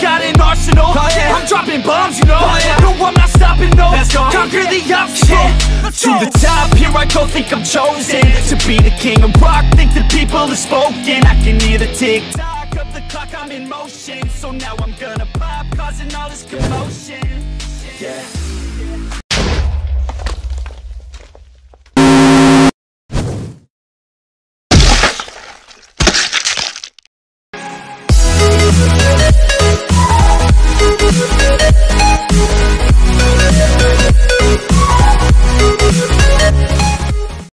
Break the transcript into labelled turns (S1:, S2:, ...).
S1: Got an arsenal. Oh, I'm dropping bombs, you know. Oh, no, I'm not stopping, no. Conquer the obstacle. To the top, here I go, think I'm chosen To be the king of rock, think the people have spoken. I can hear the tick-tock of the clock, I'm in motion. So now I'm gonna pop, causing all this commotion. Yeah.